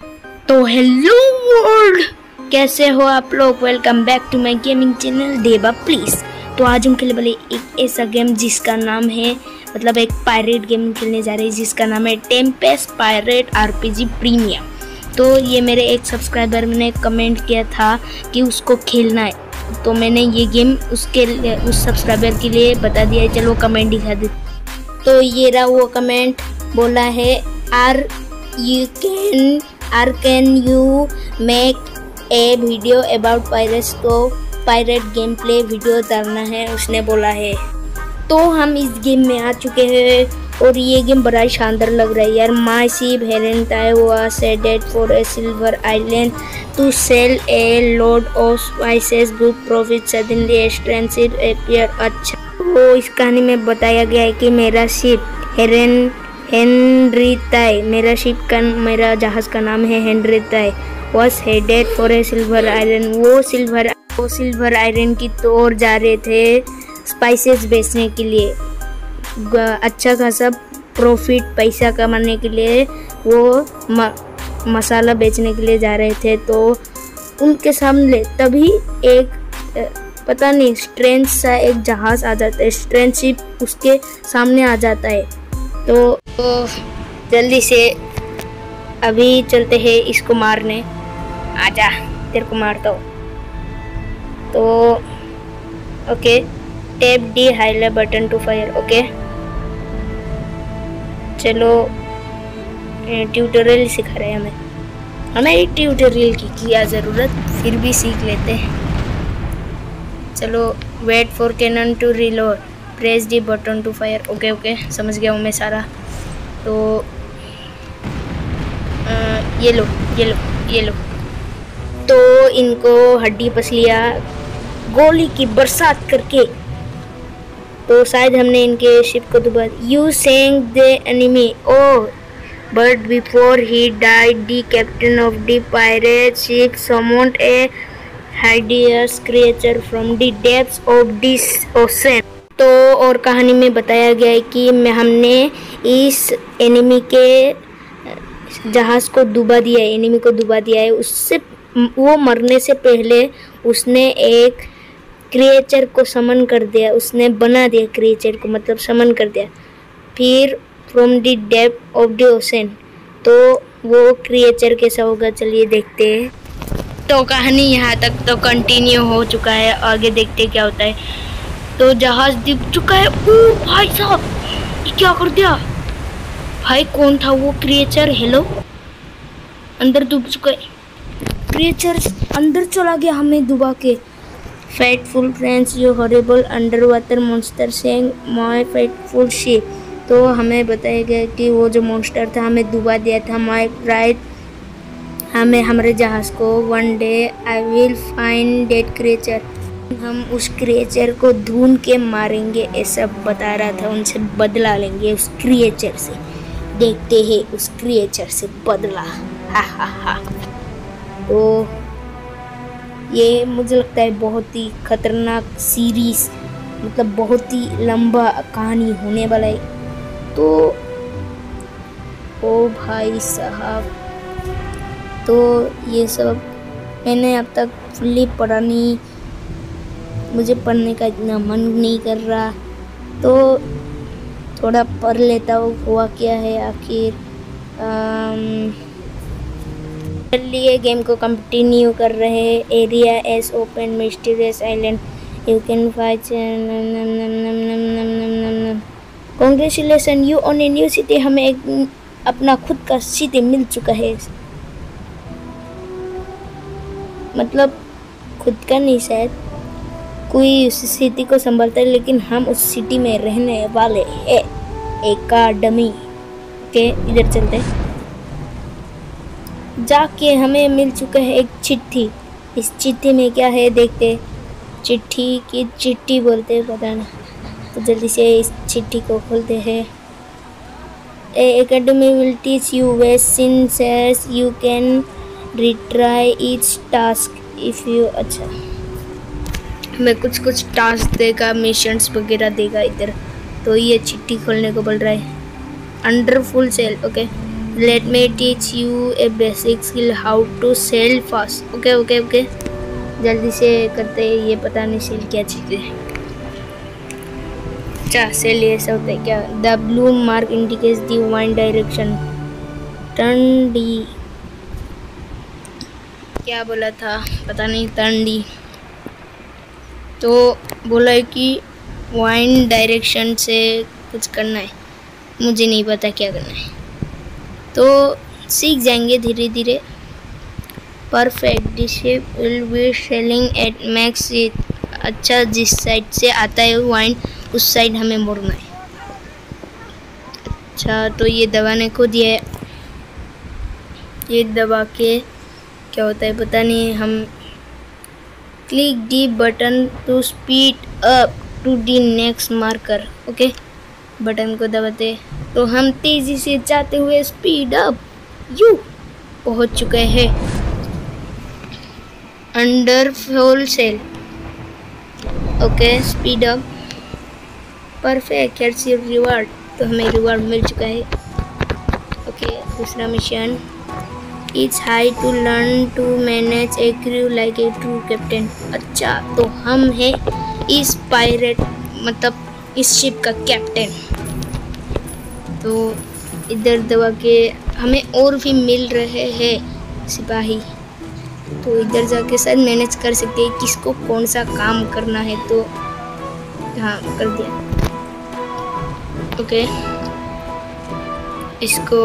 तो hello world कैसे हो आप लोग? Welcome back to my gaming channel Deva please तो आज हम खेलने वाले एक ऐसा गेम जिसका नाम है मतलब एक पायरेट गेम खेलने जा रहे हैं, जिसका नाम है टेम्पेस पायरेट आरपीजी प्रीमियम तो ये मेरे एक सब्सक्राइबर ने कमेंट किया था कि उसको खेलना है। तो मैंने ये गेम उसके उस सब्सक्राइबर के लिए बता दिया है। चलो कमेंट दिखा दे। तो ये रहा वो कमेंट बोला है are you can are can you make a video about pirates को पायरेट गेम प्ले वीडियो डालना है, उसने बोला है। तो हम इस गेम में आ चुके हैं, और ये गेम बड़ा शानदार लग रहा है यार। My ship हेरेंट I was headed for a silver island to sail a load of spices good profit suddenly extensive appear अच्छा। तो इस कहानी में बताया गया है कि मेरा शिप हेरेन हेनरीताई मेरा शिप का मेरा जहाज़ का नाम है Henrietta was headed for a silver iron वो सिल्वर वो सिल्वर आयरन की तोड़ जा रहे थे स्पाइसेस बेचने के लिए। अच्छा खासा प्रॉफिट पैसा कमाने के लिए वो म, मसाला बेचने के लिए जा रहे थे। तो उनके सामने तभी एक पता नहीं स्ट्रेंथ सा एक जहाज़ आ जाता है। स्ट्रेंथ शिप उसके सामने आ जाता है। तो, जल्दी से अभी चलते हैं इसको मारने आजा तेरे को मारता हूँ तो okay tap the highlight button to fire okay चलो ट्यूटोरियल सिखा रहे हैं हमें। हमें एक ट्यूटोरियल की किया ज़रूरत फिर भी सीख लेते हैं। चलो wait for cannon to reload press the button to fire okay okay समझ गया हूँ मैं सारा। तो आ, ये लो ये लो ये लो। तो इनको हड्डी पसलिया गोली की बरसात करके। तो शायद हमने इनके शिप को दोबारा you sank the enemy oh but before he died the captain of the pirate ship summoned a hideous creature from the depths of this ocean तो और कहानी में बताया गया है कि मैं हमने इस एनिमी के, जहाज़ को डुबा दिया है एनिमी को डुबा दिया है। उससे, वो मरने से पहले उसने एक क्रिएचर को समन कर दिया। उसने बना दिया क्रिएचर को मतलब समन कर दिया। फिर from the depth of the ocean तो वो क्रिएचर कैसा होगा, चलिए देखते हैं। तो कहानी यहाँ तक तो कंटिन्यू हो चुका है। आगे देखते क्या होता है। तो जहाज़ दिख चुका है। ओ भाई साहब क्या कर दिया? भाई, कौन था वो क्रिएचर हेलो अंदर डूब चुका है। क्रिएचर अंदर चला गया हमें डुबा के। Faithful friends you horrible underwater monster sang my faithful ship तो हमें बताया गया कि वो जो मॉन्स्टर था, हमें डुबा दिया था। माई राइट हमें हमारे जहाज़ को one day I will find that creature हम उस क्रिएचर को ढूंढ के मारेंगे ऐसा बता रहा था, उनसे बदला लेंगे उस क्रिएचर से। देखते हैं उस क्रिएचर से बदला। हा हा हा। तो ये मुझे लगता है बहुत ही ख़तरनाक सीरीज़ मतलब बहुत ही लंबा कहानी होने वाला है। तो ओ भाई साहब। तो ये सब मैंने अब तक फुल्ली पढ़ा नहीं। मुझे पढ़ने का इतना मन नहीं कर रहा तो थोड़ा पढ़ लेता हूँ हुआ क्या है आखिर लिए गेम को कंटिन्यू कर रहे हैं area is open mysterious island you can fight congratulation you on a new city हमें एक अपना खुद का सिटी मिल चुका है मतलब खुद का नहीं शायद कोई उस सिटी को संभालता है, लेकिन हम उस सिटी में रहने वाले एकाडमी के इधर चलते जाके हमें मिल चुका है एक चिट्ठी। इस चिट्ठी में क्या है देखते चिट्ठी की चिट्ठी बोलते हैं, पता नहीं। तो जल्दी से इस चिट्ठी को खोलते हैं। Academy will teach you west since you can retry each task if you अच्छा। मैं कुछ कुछ टास्क देगा मिशंस वगैरह देगा इधर। तो ये चिट्ठी खोलने को बोल रहा है। Under full sail okay let me teach you a basic skill how to sail fast okay okay okay जल्दी से करते हैं, ये पता नहीं सेल क्या चीज़ है। अच्छा सेल ऐसा होता है क्या? The blue mark indicates the one direction turn the क्या बोला था? पता नहीं टर्न डी तो बोला है कि वाइन डायरेक्शन से कुछ करना है। मुझे नहीं पता क्या करना है। तो सीख जाएँगे धीरे धीरे perfect this will be sailing at max अच्छा जिस साइड से आता है वाइन उस साइड हमें मोड़ना है। अच्छा तो ये दवा ने को दिया है ये दबा के क्या होता है पता नहीं। हम click the button to speed up to the next marker okay button को दबाते तो हम तेज़ी से जाते हुए स्पीड अप यू, पहुँच चुके हैं। Under full sail okay speed up perfect here's your reward तो हमें रिवार्ड मिल चुका है। ओके दूसरा mission it's high to learn to manage a crew like a true captain. अच्छा तो हम हैं इस पायरेट मतलब इस शिप का कैप्टन। तो इधर दबा के हमें और भी मिल रहे हैं सिपाही। तो इधर जाके शायद मैनेज कर सकते हैं किसको कौन सा काम करना है तो हाँ कर दिया। ओके, इसको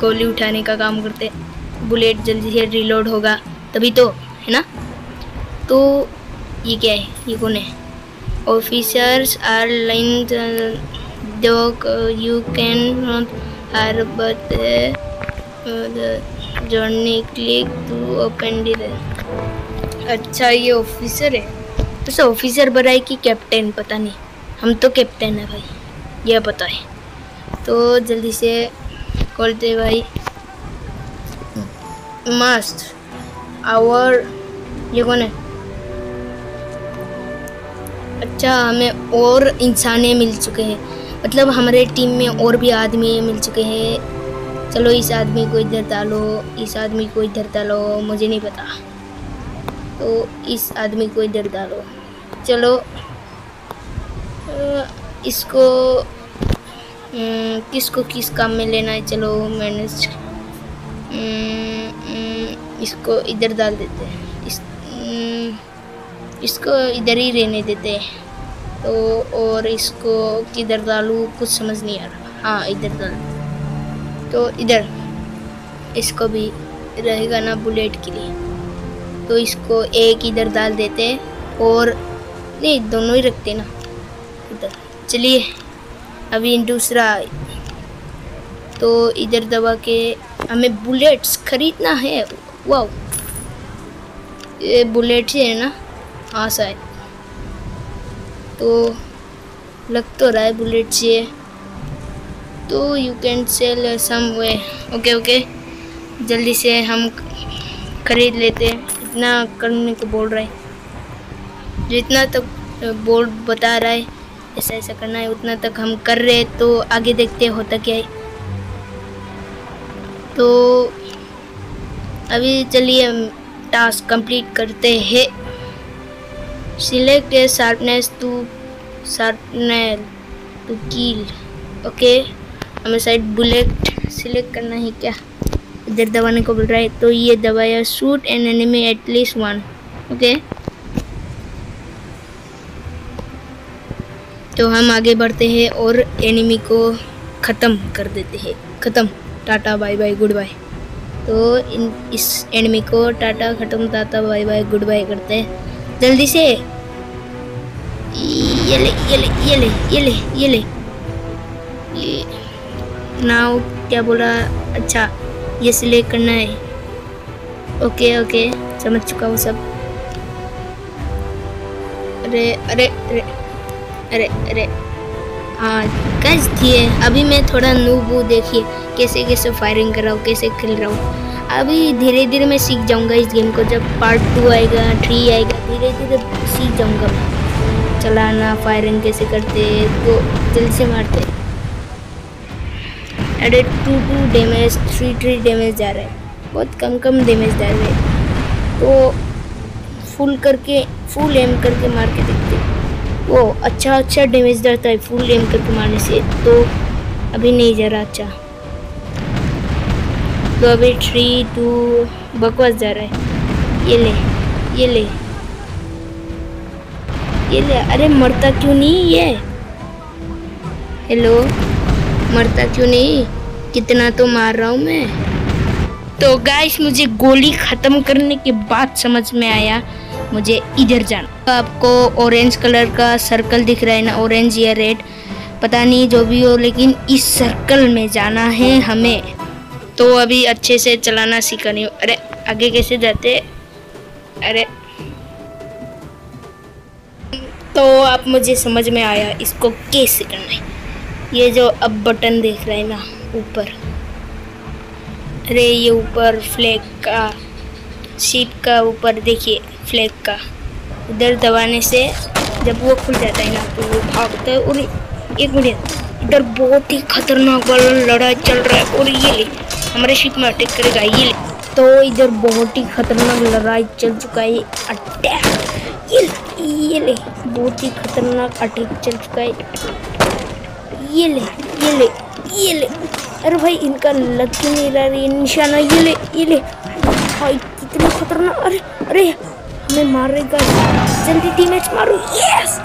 गोली उठाने का काम करते बुलेट जल्दी से रिलोड होगा, तभी तो है ना? तो ये क्या है? ये कौन है? Officers are line you can are journey click to open the अच्छा ये ऑफिसर है। तो ऑफिसर बनाए कि कैप्टन पता नहीं। हम तो कैप्टन है भाई। यह पता है। तो जल्दी से खोलते भाई। मस्त आवर ये कौन है अच्छा हमें और इंसाने मिल चुके हैं। मतलब हमारे टीम में और भी आदमी मिल चुके हैं। चलो, इस आदमी को इधर डालो, इस आदमी को इधर डालो, मुझे नहीं पता। तो इस आदमी को इधर डालो। चलो इसको किसको किस काम में लेना है? चलो मैनेज इसको इधर डाल देते हैं। इस इसको इधर ही रहने देते हैं। तो और इसको किधर डालूँ, कुछ समझ नहीं आ रहा। हाँ इधर डाल तो इधर, इसको भी रहेगा ना बुलेट के लिए। तो इसको एक इधर डाल देते और, नहीं, दोनों ही रखते ना। इधर, चलिए, अभी दूसरा तो इधर दबा के हमें बुलेट्स खरीदना है। वाह ये बुलेट ही है ना? हाँ शायद। तो लग तो रहा है बुलेट चाहिए तो you can sail some way okay okay जल्दी से हम खरीद लेते हैं। इतना करने को बोल रहा है। जितना तक बोर्ड बता रहा है ऐसा ऐसा करना है। उतना तक हम कर रहे हैं तो आगे देखते होता क्या है। तो अभी चलिए टास्क कंप्लीट करते हैं। Select sharpness to shrapnel to kill okay हमें साइड बुलेट सिलेक्ट करना है क्या? इधर दबाने को बोल रहा है तो ये दबाया shoot an enemy at least one okay तो हम आगे बढ़ते हैं और एनिमी को ख़त्म कर देते हैं, ख़त्म। Tata, bye bye, good bye. तो इन, इस एनिमी को टाटा ख़त्म, tata, bye bye, good bye करते हैं। जल्दी से। ये ले ये ले ये ले ये ले ये ले। ये, नाउ क्या बोला? अच्छा ये सिलेक्ट करना है। ओके ओके, समझ चुका हूँ सब। अरे अरे अरे अरे अरे हाँ कैस थी अभी मैं थोड़ा नूबू देखिए, कैसे कैसे फायरिंग कर रहा हूँ, कैसे खेल रहा हूँ। अभी धीरे धीरे मैं सीख जाऊँगा इस गेम को, जब पार्ट टू आएगा थ्री आएगा धीरे धीरे सीख जाऊँगा। चलाना फायरिंग कैसे करते तो जल्दी से मारते अरे two two damage three three damage जा रहा है। बहुत कम कम डैमेज जा रहे हैं। तो फुल करके फुल एम करके मार के देखते वो अच्छा अच्छा डैमेज जाता है फुल एम करके मारने से। तो अभी नहीं जा रहा अच्छा। तो अभी थ्री टू बकवास जा रहा है। ये ले ये ले। ये ले, अरे मरता क्यों नहीं ये? हेलो मरता क्यों नहीं? कितना तो मार रहा हूँ मैं। तो गाइस मुझे गोली ख़त्म करने के बाद समझ में आया। मुझे इधर जाना। आपको ऑरेंज कलर का सर्कल दिख रहा है ना ऑरेंज या रेड पता नहीं जो भी हो, लेकिन इस सर्कल में जाना है हमें। तो अभी अच्छे से चलाना सीखा नहीं अरे, आगे कैसे जाते अरे। तो आप मुझे समझ में आया, इसको कैसे करना है? ये जो अब बटन देख रहे हैं ना, ऊपर। अरे, ये ऊपर फ्लैग का शिप का ऊपर देखिए। फ्लैग का। इधर दबाने से जब वो खुल जाता है ना तो वो भागता है और एक मिनट, इधर बहुत ही खतरनाक वाला लड़ाई चल रहा है और ये ले, हमारे शिप में अटैक करेगा, ये ले। तो इधर बहुत ही खतरनाक लड़ाई चल चुका है अटैक ये ले ये ले, बहुत ही खतरनाक अटैक चल चुका है। ये ले ये ले ये ले। अरे भाई, इनका लग क्यों नहीं रहा निशाना, ये ले ये ले। भाई, कितना खतरनाक, अरे अरे हमें मार रहेगा जल्दी टीममेट्स मारो। यस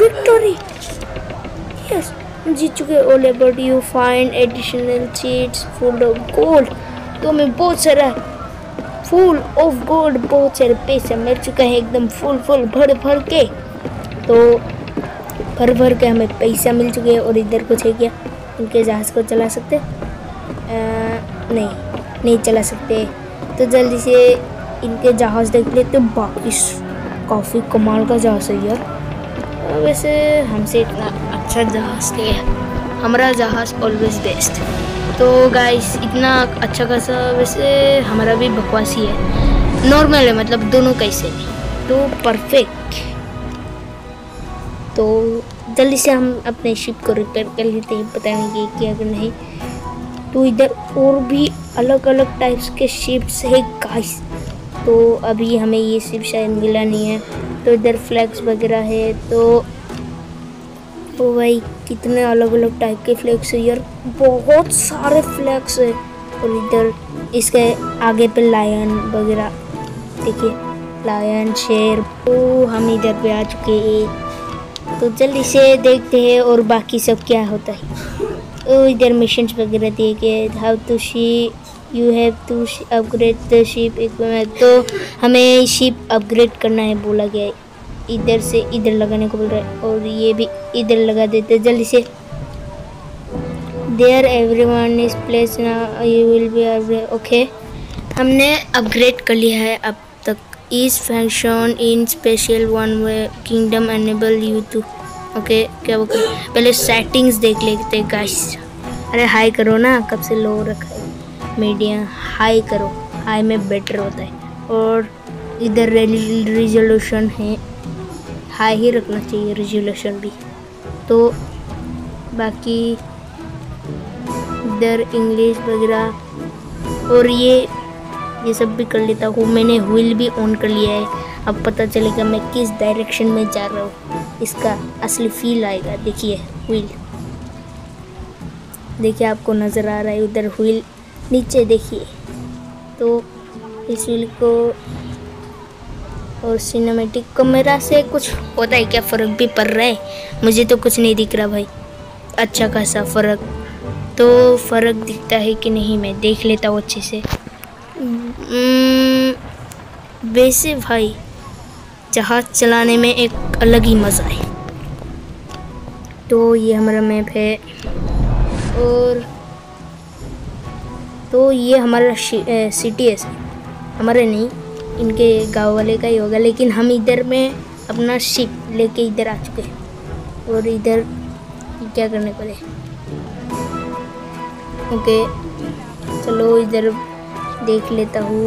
विक्टोरी यस जीत चुके ओले but you find additional chests full of gold तो हमें बहुत सारा फुल ऑफ़ गोल्ड बहुत सारे पैसे मिल चुका है एकदम फुल फुल भर भर के। तो भर भर के हमें पैसा मिल चुके हैं और इधर कुछ है क्या? इनके जहाज़ को चला सकते आ, नहीं नहीं चला सकते। तो जल्दी से इनके जहाज़ देख लेते हैं। बाकी काफ़ी कमाल का जहाज़ है यार। वैसे हमसे इतना अच्छा जहाज़ नहीं है। हमारा जहाज़ ऑलवेज बेस्ट तो गाइस इतना अच्छा खासा वैसे हमारा भी बकवास ही है। नॉर्मल है मतलब दोनों कैसे? तो परफेक्ट तो जल्दी से हम अपने शिप को रिपेयर कर लेते हैं। पता नहीं कि क्या करना है तो इधर और भी अलग अलग टाइप्स के शिप्स है गाइस तो अभी हमें ये सिर्फ़ शायद मिला नहीं है। तो इधर फ्लैक्स वगैरह है तो ओ भाई, कितने अलग अलग टाइप के फ्लैग्स है यार। बहुत सारे फ्लैक्स है। और इधर इसके आगे पे लायन वगैरह, देखिए लायन शेर तो हम इधर पे आ चुके हैं। तो जल्दी से देखते हैं और बाकी सब क्या होता है। तो इधर मिशन वगैरह दिए गए how to she you have to upgrade the ship equipment तो हमें शिप अपग्रेड करना है, बोला गया इधर से इधर लगाने को बोल रहा है, और ये भी इधर लगा देते जल्दी से। There every one is place ना यू विल बी ओके हमने अपग्रेड कर लिया है अब तक। इस function in special one way kingdom enable you to okay क्या वो पहले सेटिंग्स देख लेते गाइस अरे हाई करो ना, कब से लो रखा है। मीडियम, हाई करो। हाई में बेटर होता है। और इधर रेजोल्यूशन है। हाई ही रखना चाहिए रेजोल्यूशन भी। तो बाकी इधर इंग्लिश वगैरह और ये ये सब भी कर लेता हूँ। मैंने व्हील भी ऑन कर लिया है। अब पता चलेगा मैं किस डायरेक्शन में जा रहा हूँ। इसका असली फील आएगा। देखिए व्हील देखिए आपको नज़र आ रहा है उधर व्हील नीचे देखिए। तो इस व्हील को और सिनेमेटिक कैमरा से कुछ होता है क्या फ़र्क भी पड़ रहा है? मुझे तो कुछ नहीं दिख रहा भाई। अच्छा खासा फ़र्क। तो फ़र्क दिखता है कि नहीं, मैं देख लेता हूँ अच्छे से। वैसे भाई, जहाज़ चलाने में एक अलग ही मज़ा है। तो ये हमारा मैप है। और तो ये हमारा सिटी है हमारे नहीं, इनके गाँव वाले का ही होगा, लेकिन हम इधर में अपना शिप लेके इधर आ चुके हैं। और इधर क्या करने पड़े ओके, चलो इधर देख लेता हूँ।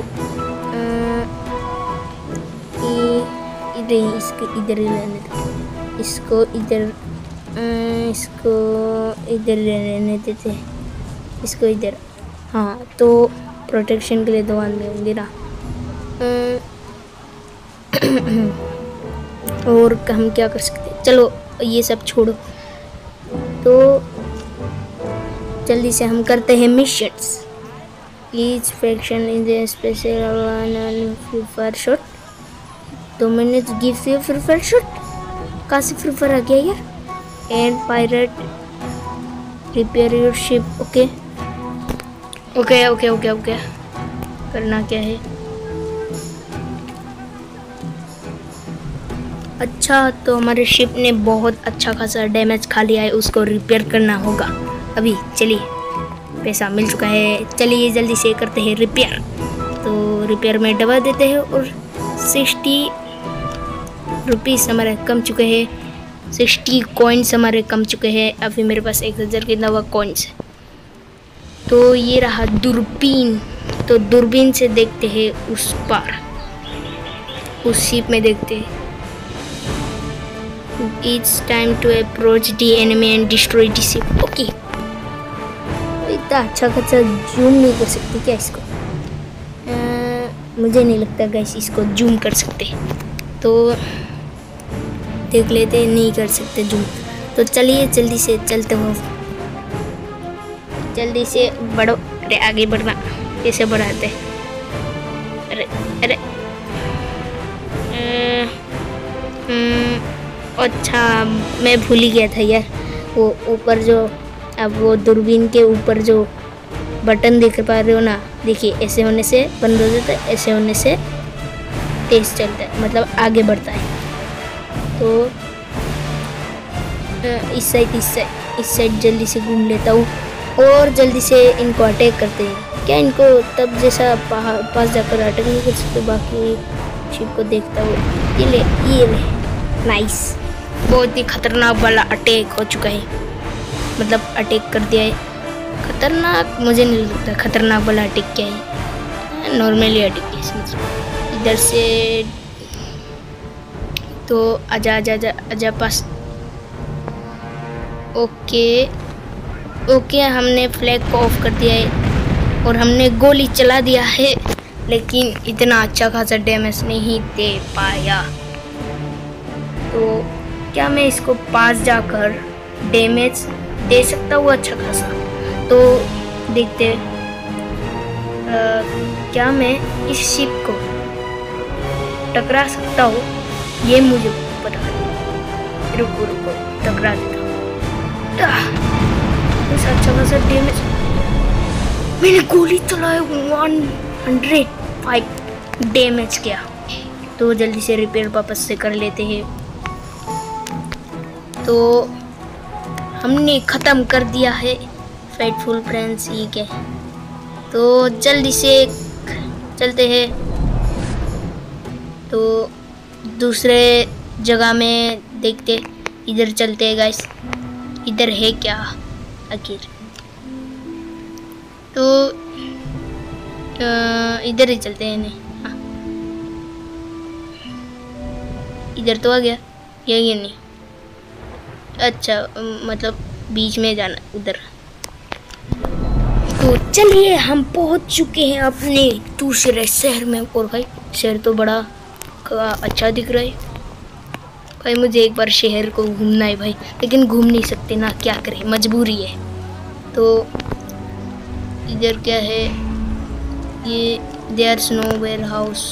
इधर इसको इधर ही रहने दो। इसको इधर इसको इधर रहने देते इसको इधर। हाँ तो प्रोटेक्शन के लिए दो आदमी होंगे ना। और हम क्या कर सकते चलो, ये सब छोड़ो। तो जल्दी से हम करते हैं missions each fraction in the special fire shot दो minute give you free fire shot कहाँ से फ्री फायर आ गया यार। And pirate repair your ship okay okay okay okay okay. करना क्या है? अच्छा तो हमारे शिप ने बहुत अच्छा खासा डैमेज खा लिया है, उसको रिपेयर करना होगा। अभी, चलिए, पैसा मिल चुका है। चलिए, जल्दी से करते हैं रिपेयर तो रिपेयर में डबा देते हैं और सिक्सटी रुपीज़ हमारे कम चुके हैं। सिक्सटी कॉइन्स हमारे कम चुके हैं। अभी मेरे पास एक हज़ार के नवा कॉइन्स है तो ये रहा दूरबीन। तो दूरबीन से देखते हैं उस पार। उस शिप में देखते हैं। It's time to approach the enemy and destroy the ship. Okay इतना अच्छा खासा जूम नहीं कर सकते क्या इसको? आ, मुझे नहीं लगता गैस इसको जूम कर सकते। तो देख लेते नहीं कर सकते जूम तो चलिए जल्दी से चलते हो। जल्दी से बढ़ो। अरे, आगे बढ़ना। कैसे बढ़ाते? अरे अरे। अच्छा मैं भूल ही गया था यार। वो ऊपर जो, अब वो दूरबीन के ऊपर जो बटन देख पा रहे हो ना, देखिए, ऐसे होने से बंद हो जाता है, ऐसे होने से तेज चलता है मतलब आगे बढ़ता है। तो इस साइड इस साइड इस साइड जल्दी से घूम लेता हूँ। और जल्दी से इनको अटैक करते हैं। क्या इनको तब जैसा पास जाकर अटैक नहीं कर सकते, बाकी शिप को देखता हूँ। ये ले ये ले। नाइस बहुत ही खतरनाक वाला अटैक हो चुका है। मतलब अटैक कर दिया है। खतरनाक, मुझे नहीं लगता खतरनाक वाला अटैक क्या है। नॉर्मली अटैक है इधर से तो आजा आजा आजा आजा पास। ओके ओके हमने फ्लैग को ऑफ़ कर दिया है और हमने गोली चला दिया है लेकिन इतना अच्छा खासा डैमेज नहीं दे पाया। तो क्या मैं इसको पास जाकर डैमेज दे सकता हूँ अच्छा खासा? तो देखते आ, क्या मैं इस शिप को टकरा सकता हूँ? ये मुझे पता नहीं। रुको रुको टकरा देता अच्छा खासा डैमेज मैंने गोली चलाया वन हंड्रेड फाइव डैमेज किया। तो जल्दी से रिपेयर वापस से कर लेते हैं। तो हमने ख़त्म कर दिया है फेटफुल फ्रेंड्स ये क्या तो जल्दी से चलते हैं। तो दूसरे जगह में देखते इधर चलते हैं गाइस इधर है क्या? आखिर तो इधर ही चलते हैं, नहीं हाँ। इधर तो आ गया, ये नहीं? अच्छा मतलब बीच में जाना, उधर। तो चलिए, हम पहुँच चुके हैं अपने दूसरे शहर में। और भाई, शहर तो बड़ा अच्छा दिख रहा है। भाई, मुझे एक बार शहर को घूमना है भाई, लेकिन घूम नहीं सकते ना, क्या करें? मजबूरी है। तो इधर क्या है? ये देयर स्नो वेयर हाउस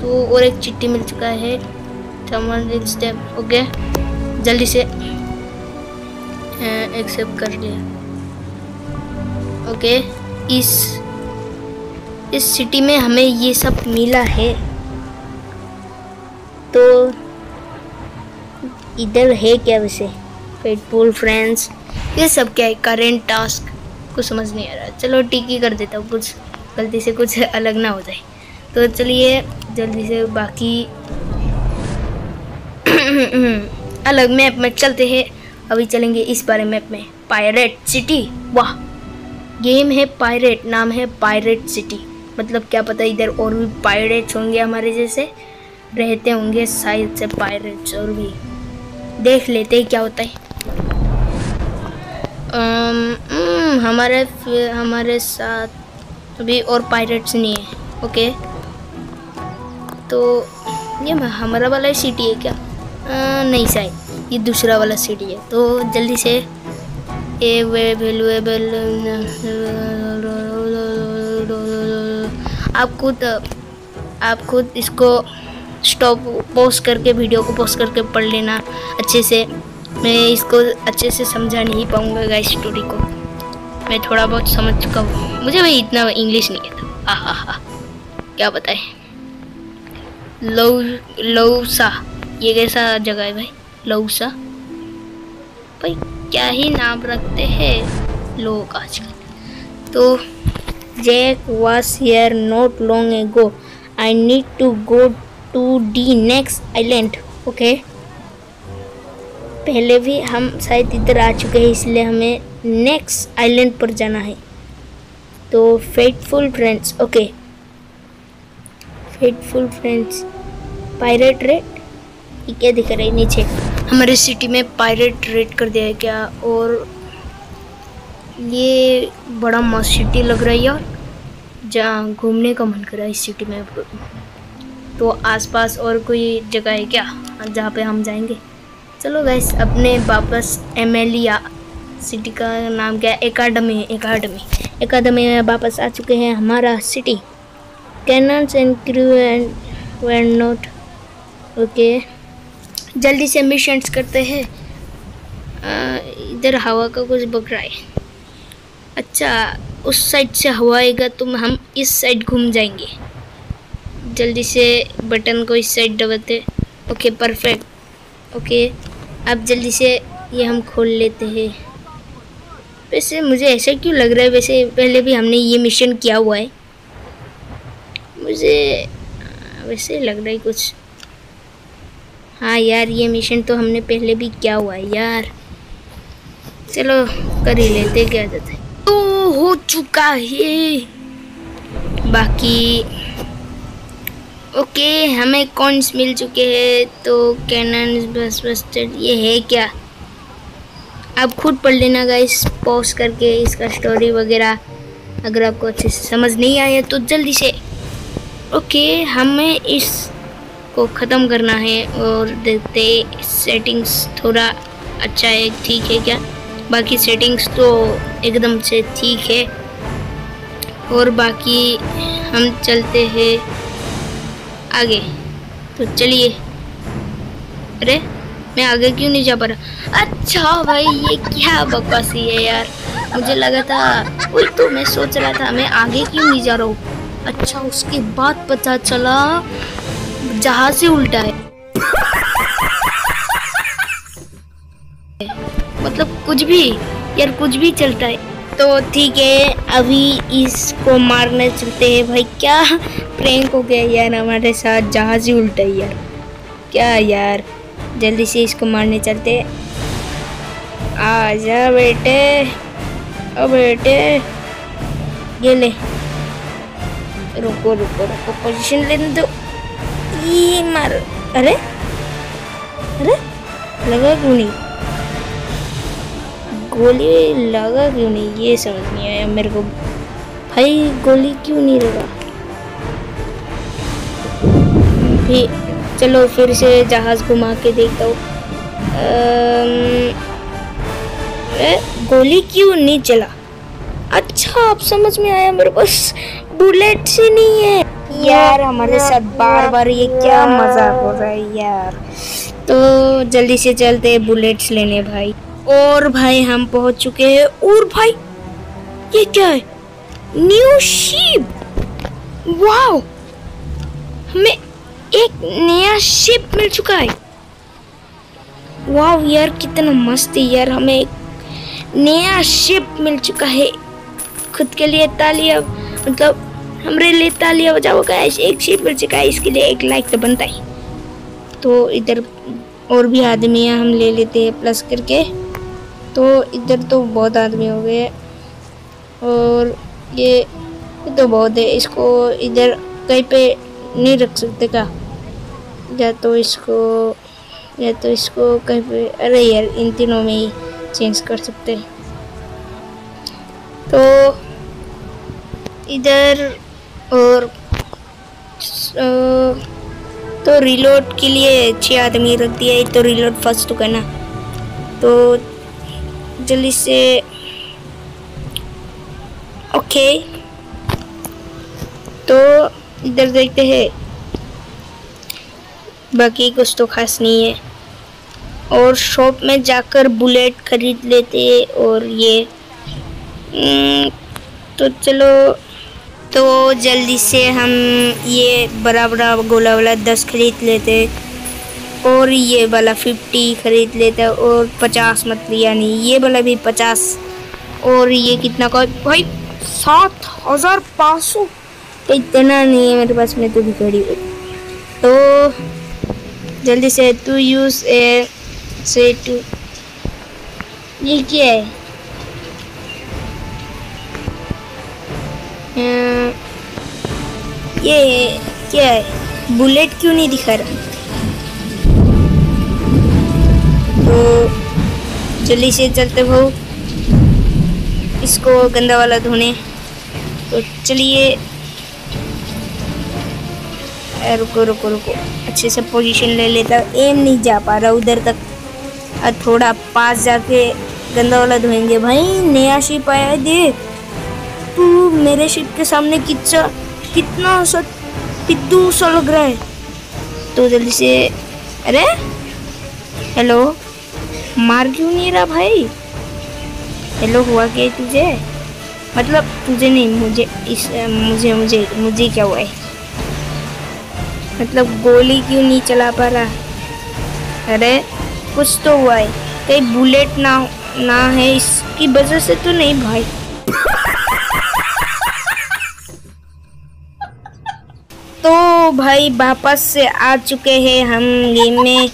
तो और एक चिट्ठी मिल चुका है। स्टेप ओके जल्दी से एक्सेप्ट कर लिया। ओके इस इस सिटी में हमें ये सब मिला है। तो इधर है क्या वैसे? पेटफुल फ्रेंड्स ये सब क्या है? करेंट टास्क कुछ समझ नहीं आ रहा। चलो ठीक ही कर देता हूँ, कुछ गलती से कुछ अलग ना हो जाए। तो चलिए, जल्दी से बाकी अलग मैप में चलते हैं। अभी चलेंगे इस बारे मैप में। पायरेट सिटी वाह! गेम है पायरेट नाम है पायरेट सिटी मतलब क्या पता इधर और भी पायरेट्स होंगे हमारे जैसे। रहते होंगे शायद से पायरेट्स और भी। देख लेते हैं क्या होता है um, um, हम्म हमारे हमारे साथ अभी और पायरेट्स नहीं है ओके तो ये हमारा वाला सिटी है क्या आ, नहीं शायद ये दूसरा वाला सिटी है तो जल्दी से एवेलेबल आप खुद आप खुद इसको स्टॉप पोस्ट करके, वीडियो को पोस्ट करके पढ़ लेना अच्छे से। मैं इसको अच्छे से समझा नहीं पाऊँगा गाइस स्टोरी को। मैं थोड़ा बहुत समझ चुका हूँ। मुझे भाई इतना इंग्लिश नहीं आता। आ हा क्या बताए? लौ लौसा ये कैसा जगह है भाई? लौसा भाई क्या ही नाम रखते हैं लोग आजकल। तो Jack was here not long ago I need to go to the next island okay पहले भी हम शायद इधर आ चुके हैं, इसलिए हमें नेक्स्ट आइलैंड पर जाना है। तो fateful friends okay fateful friends pirate rate ये क्या दिख रहा है नीचे? हमारे सिटी में पायरेट रेट कर दिया है क्या? और ये बड़ा मस्त सिटी लग रहा है यार, जहाँ घूमने का मन कर रहा है इस सिटी में तो आसपास और कोई जगह है क्या? जहाँ पे हम जाएँगे। चलो गैस अपने वापस एमेलिया सिटी का नाम क्या? है एकाडमी एकाडमी एकाडमी में वापस आ चुके हैं हमारा city cannons and crew and where note okay जल्दी से मिशंस करते हैं। इधर हवा का कुछ बग रहा है। अच्छा उस साइड से हवा आएगा तो हम इस साइड घूम जाएँगे। जल्दी से बटन को इस साइड दबाते ओके परफेक्ट ओके, अब जल्दी से ये हम खोल लेते हैं। वैसे मुझे ऐसा क्यों लग रहा है? वैसे पहले भी हमने ये मिशन किया हुआ है। मुझे वैसे लग रहा है कुछ। हाँ यार, ये मिशन तो हमने पहले भी किया हुआ है यार। चलो, कर ही लेते क्या जाता है। तो हो चुका है। बाकी ओके, हमें कॉन्स मिल चुके हैं तो कैनन बस बस ये है क्या? आप खुद पढ़ लेना गाइस पॉज करके इसका स्टोरी वगैरह, अगर आपको अच्छे से समझ नहीं आया तो जल्दी से। ओके, हमें इस को ख़त्म करना है और देखते सेटिंग्स थोड़ा अच्छा है, ठीक है क्या? बाकी सेटिंग्स तो एकदम से ठीक है। और बाकी हम चलते हैं। आगे। तो चलिए। अरे, मैं आगे क्यों नहीं जा पा रहा? अच्छा भाई, ये क्या बकवासी है यार। मुझे लगा था, वही तो मैं सोच रहा था, मैं आगे क्यों नहीं जा रहा हूँ? अच्छा उसके बाद पता चला जहाज़ से उल्टा है। मतलब कुछ भी, यार कुछ भी चलता है। तो ठीक है, अभी इसको मारने चलते हैं भाई। क्या प्रैंक हो गया यार हमारे साथ? जहाज़ ही उल्टा है यार। क्या यार? जल्दी से इसको मारने चलते आ जा बेटे, ओ बेटे। ये ले। रुको रुको रुको पोजीशन लेने दो। ये मार। अरे? अरे? लगा क्यों नहीं? गोली लगा क्यों नहीं? ये समझ नहीं आया मेरे को। भाई, गोली क्यों नहीं लगा? फिर चलो फिर से जहाज़ घुमा के देखता हूँ। गोली क्यों नहीं चला? अच्छा आप समझ में आया मेरे पास। बुलेट से नहीं है। यार, हमारे साथ बार बार ये क्या मज़ाक हो रहा है यार। तो जल्दी से चलते बुलेट्स लेने भाई। और भाई हम पहुँच चुके हैं। और भाई, ये क्या है? न्यू शिप वाओ हमें एक नया शिप मिल चुका है। वाह यार, कितना मस्त है यार। हमें एक नया शिप मिल चुका है। खुद के लिए तालियाँ मतलब हमरे लिए तालियाँ बजाओ गाइस एक शिप मिल चुका है, इसके लिए एक लाइक तो बनता ही। तो इधर और भी आदमी हम ले लेते हैं प्लस करके। तो इधर तो बहुत आदमी हो गए और ये तो बहुत है, इसको इधर कहीं पे नहीं रख सकते क्या? या तो इसको, या तो इसको कहीं पे, अरे यार, इन तीनों में ही चेंज कर सकते तो इधर और तो रिलोड के लिए छः आदमी रख दिया तो रिलोड फ़र्स्ट करना। तो जल्दी से ओके तो इधर देखते हैं। बाकी कुछ तो खास नहीं है। और शॉप में जाकर बुलेट खरीद लेते और ये। हम्म, तो चलो तो जल्दी से हम ये बड़ा बड़ा गोला वाला दस खरीद लेते और ये वाला फिफ्टी खरीद लेते और पचास मत लिया नहीं, ये वाला भी पचास। और ये कितना का भाई? सात हज़ार पाँच सौ। तो इतना नहीं है मेरे पास, में तो भी खड़ी हुई तो जल्दी से टू यूज़ ए से टू ये क्या है? ये क्या है? बुलेट क्यों नहीं दिखा रहा? तो जल्दी से चलते भाऊ इसको गंदा वाला धोने। तो चलिए। रुको रुको रुको। अच्छे से पोजीशन ले लेता। एम नहीं जा पा रहा उधर तक। और थोड़ा पास जाके गंदा वाला धोएँगे। भाई, नया शिप आया दे तू मेरे शिप के सामने कितना कितना सा पिद्दू सा लग रहा है। तो जल्दी से, अरे? हेलो मार क्यों नहीं रहा भाई? हेलो हुआ क्या तुझे? मतलब तुझे नहीं, मुझे इस, मुझे मुझे मुझे क्या हुआ है? मतलब गोली क्यों नहीं चला पा रहा? अरे, कुछ तो हुआ है। कहीं बुलेट ना ना है, इसकी वजह से तो नहीं भाई। तो भाई वापस से आ चुके हैं हम गेम में।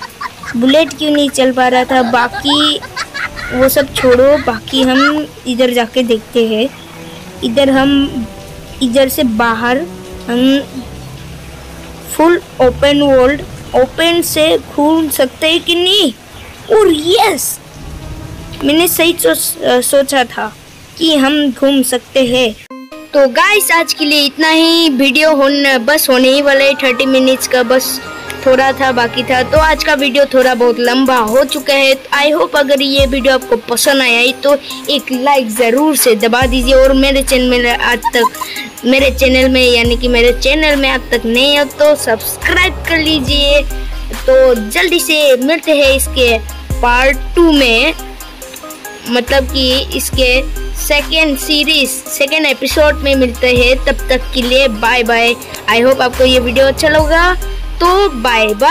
बुलेट क्यों नहीं चल पा रहा था? बाकी वो सब छोड़ो बाकी हम इधर जाके देखते हैं। इधर हम इधर से बाहर हम फुल ओपन वर्ल्ड ओपन से घूम सकते हैं कि नहीं? और यस मैंने सही सो, सोचा था कि हम घूम सकते हैं। तो गाइस आज के लिए इतना ही। वीडियो होने बस होने ही वाला है थर्टी मिनट्स का बस। थोड़ा था, बाकी था। तो आज का वीडियो थोड़ा बहुत लंबा हो चुका है। तो आई होप अगर ये वीडियो आपको पसंद आया है तो एक लाइक ज़रूर से दबा दीजिए। और मेरे चैनल में आज तक, मेरे चैनल में, यानी कि मेरे चैनल में आज तक नहीं हो तो सब्सक्राइब कर लीजिए। तो जल्दी से मिलते हैं इसके पार्ट टू में। मतलब कि इसके सेकेंड सीरीज़ सेकेंड एपिसोड में मिलते हैं। तब तक के लिए बाय बाय आई होप आपको ये वीडियो अच्छा लगा। तो बाय बाय